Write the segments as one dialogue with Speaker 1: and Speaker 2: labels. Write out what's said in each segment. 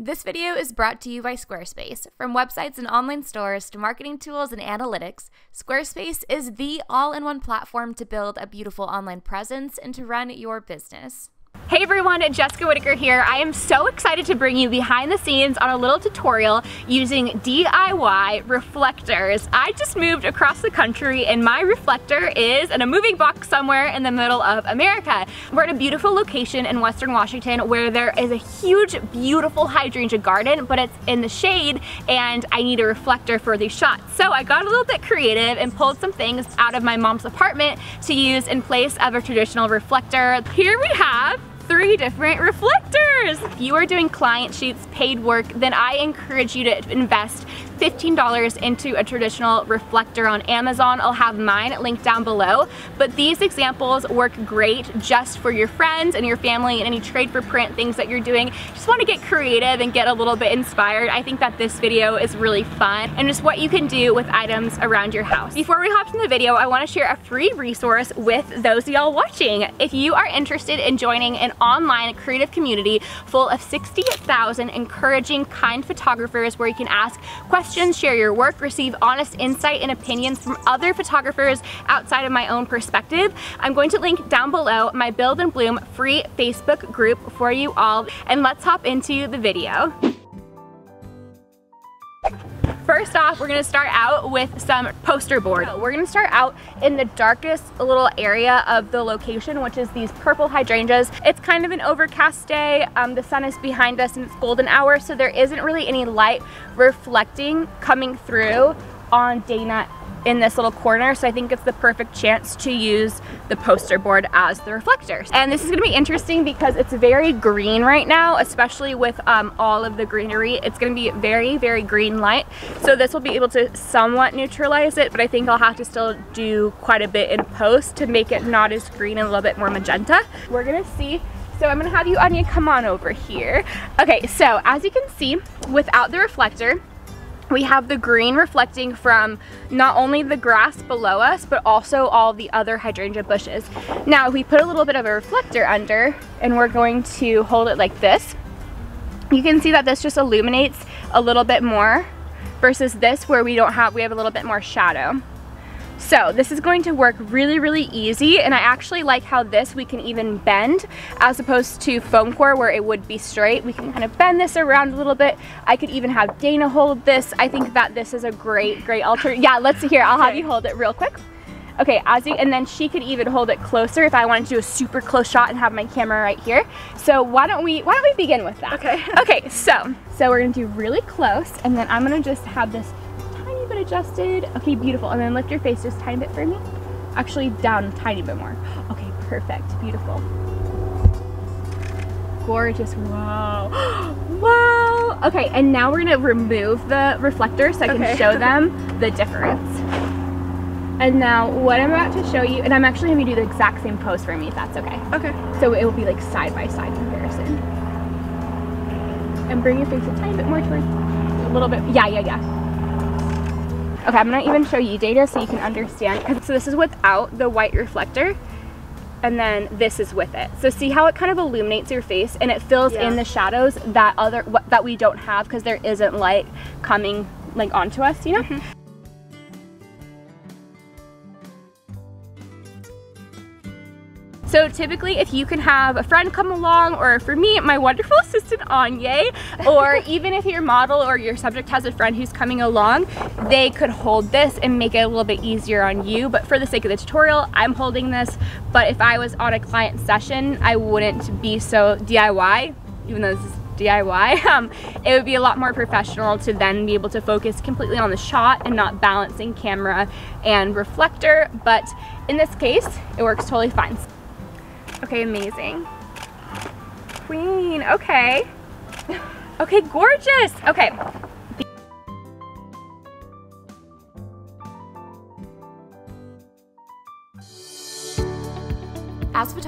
Speaker 1: This video is brought to you by Squarespace. From websites and online stores to marketing tools and analytics, Squarespace is the all in one platform to build a beautiful online presence and to run your business.
Speaker 2: Hey everyone, Jessica Whitaker here. I am so excited to bring you behind the scenes on a little tutorial using DIY reflectors. I just moved across the country and my reflector is in a moving box somewhere in the middle of America. We're at a beautiful location in Western Washington where there is a huge, beautiful hydrangea garden, but it's in the shade and I need a reflector for these shots. So I got a little bit creative and pulled some things out of my mom's apartment to use in place of a traditional reflector. Here we have three different reflectors. If you are doing client shoots, paid work, then I encourage you to invest $15 into a traditional reflector on Amazon. I'll have mine linked down below, but these examples work great just for your friends and your family and any trade for print things that you're doing. Just wanna get creative and get a little bit inspired. I think that this video is really fun and just what you can do with items around your house. Before we hop into the video, I wanna share a free resource with those of y'all watching. If you are interested in joining an online creative community full of 60,000 encouraging, kind photographers where you can ask questions questions, share your work, receive honest insight and opinions from other photographers outside of my own perspective. I'm going to link down below my Build and Bloom free Facebook group for you all and let's hop into the video. First off, we're gonna start out with some poster board. We're gonna start out in the darkest little area of the location, which is these purple hydrangeas. It's kind of an overcast day. Um, the sun is behind us and it's golden hour, so there isn't really any light reflecting coming through on Dana in this little corner so I think it's the perfect chance to use the poster board as the reflectors. And this is gonna be interesting because it's very green right now, especially with um, all of the greenery. It's gonna be very, very green light. So this will be able to somewhat neutralize it, but I think I'll have to still do quite a bit in post to make it not as green and a little bit more magenta. We're gonna see so I'm gonna have you, Anya, come on over here. Okay, so as you can see, without the reflector, we have the green reflecting from not only the grass below us, but also all the other hydrangea bushes. Now, if we put a little bit of a reflector under and we're going to hold it like this, you can see that this just illuminates a little bit more versus this where we don't have, we have a little bit more shadow. So this is going to work really, really easy and I actually like how this we can even bend as opposed to foam core where it would be straight. We can kind of bend this around a little bit. I could even have Dana hold this. I think that this is a great, great alter. Yeah, let's see here. I'll have you hold it real quick. Okay, as you, and then she could even hold it closer if I wanted to do a super close shot and have my camera right here. So why don't we, why don't we begin with that?
Speaker 1: Okay.
Speaker 2: okay, so, so we're gonna do really close and then I'm gonna just have this adjusted. Okay, beautiful. And then lift your face just a tiny bit for me. Actually, down a tiny bit more. Okay, perfect. Beautiful. Gorgeous. Wow. wow. Okay, and now we're gonna remove the reflector so I can okay. show them the difference. And now what I'm about to show you, and I'm actually gonna do the exact same pose for me if that's okay.
Speaker 1: Okay.
Speaker 2: So it will be like side by side comparison. And bring your face a tiny bit more towards, a little bit, yeah, yeah, yeah. Okay, I'm gonna even show you data so you can understand. So this is without the white reflector and then this is with it. So see how it kind of illuminates your face and it fills yeah. in the shadows that other that we don't have because there isn't light coming like onto us, you know? Mm -hmm. So typically if you can have a friend come along or for me, my wonderful assistant Anya, or even if your model or your subject has a friend who's coming along, they could hold this and make it a little bit easier on you. But for the sake of the tutorial, I'm holding this. But if I was on a client session, I wouldn't be so DIY, even though this is DIY, um, it would be a lot more professional to then be able to focus completely on the shot and not balancing camera and reflector. But in this case, it works totally fine. Okay, amazing. Queen, okay. Okay, gorgeous. Okay.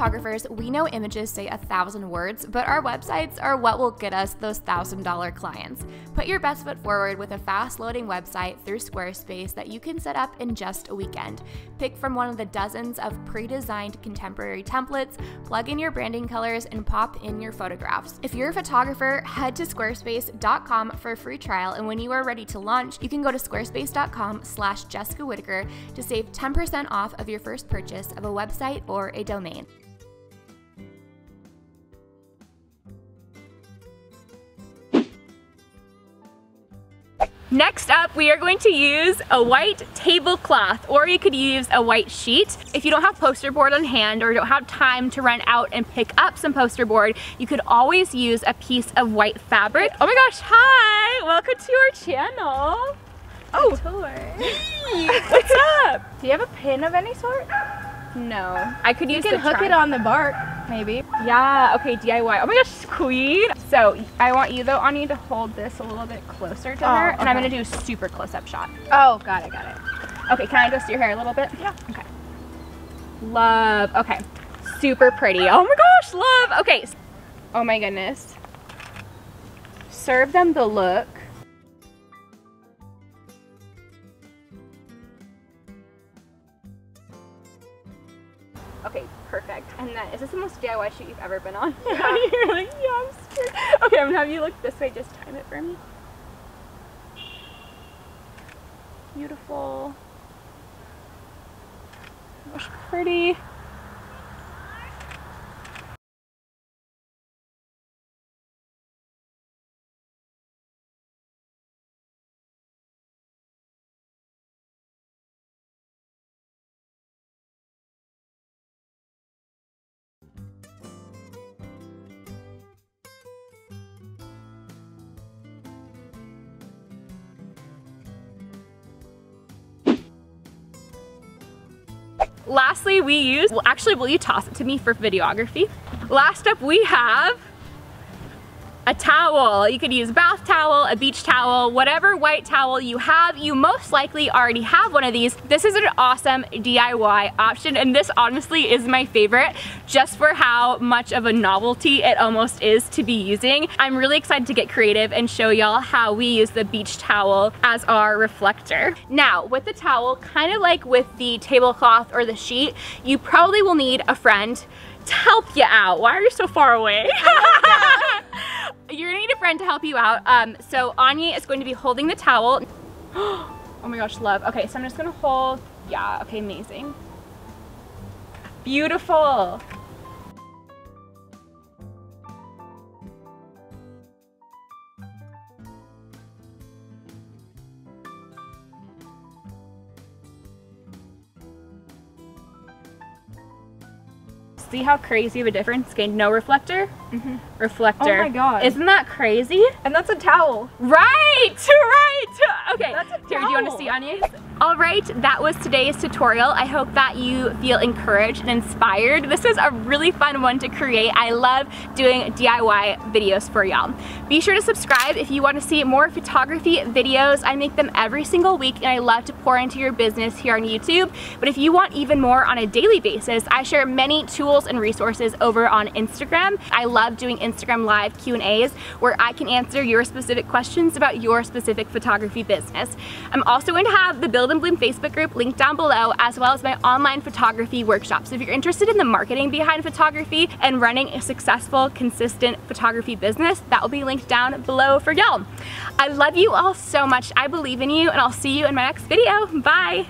Speaker 1: Photographers, we know images say a thousand words, but our websites are what will get us those thousand dollar clients. Put your best foot forward with a fast loading website through Squarespace that you can set up in just a weekend. Pick from one of the dozens of pre designed contemporary templates, plug in your branding colors, and pop in your photographs. If you're a photographer, head to squarespace.com for a free trial, and when you are ready to launch, you can go to squarespace.com slash Jessica Whitaker to save 10% off of your first purchase of a website or a domain.
Speaker 2: Next up, we are going to use a white tablecloth, or you could use a white sheet. If you don't have poster board on hand or don't have time to run out and pick up some poster board, you could always use a piece of white fabric. Oh my gosh, hi! Welcome to our channel. Oh. What's up?
Speaker 3: Do you have a pin of any sort?
Speaker 2: No. I could use
Speaker 3: You
Speaker 2: can
Speaker 3: hook
Speaker 2: tri-
Speaker 3: it on the bark, maybe.
Speaker 2: Yeah, okay, DIY. Oh my gosh, queen. So I want you though, I need to hold this a little bit closer to
Speaker 3: Oh,
Speaker 2: her and I'm gonna do a super close up shot.
Speaker 3: Oh, got it, got it.
Speaker 2: Okay, can I twist your hair a little bit?
Speaker 3: Yeah.
Speaker 2: Okay. Love, okay. Super pretty. Oh my gosh, love. Okay. Oh my goodness. Serve them the look. Is this the most DIY shoot you've ever been on?
Speaker 3: Yeah.
Speaker 2: You're like, yeah, I'm scared. Okay, I'm gonna have you look this way. Just time it for me. Beautiful. Gosh, pretty. Lastly, we use, well actually will you toss it to me for videography? Last up we have a towel. You could use a bath towel, a beach towel, whatever white towel you have. You most likely already have one of these. This is an awesome DIY option and this honestly is my favorite just for how much of a novelty it almost is to be using. I'm really excited to get creative and show y'all how we use the beach towel as our reflector. Now with the towel, kind of like with the tablecloth or the sheet, you probably will need a friend to help you out. Why are you so far away? You're gonna need a friend to help you out. Um, so Anya is going to be holding the towel. oh my gosh, love. Okay, so I'm just gonna hold, yeah, okay, amazing. Beautiful. See how crazy of a difference? Okay, no reflector, mm-hmm. reflector.
Speaker 3: Oh my God.
Speaker 2: Isn't that crazy?
Speaker 3: And that's a towel.
Speaker 2: Right, right. Okay,
Speaker 3: That's a
Speaker 2: here, do you want to see Anya? All right, that was today's tutorial. I hope that you feel encouraged and inspired. This was a really fun one to create. I love doing DIY videos for y'all. Be sure to subscribe if you want to see more photography videos. I make them every single week and I love to pour into your business here on YouTube. But if you want even more on a daily basis, I share many tools and resources over on Instagram. I love doing Instagram live Q&As where I can answer your specific questions about your specific photography business. I'm also going to have the Build and Bloom Facebook group linked down below as well as my online photography workshop. So if you're interested in the marketing behind photography and running a successful, consistent photography business, that will be linked down below for y'all. I love you all so much. I believe in you and I'll see you in my next video. Bye.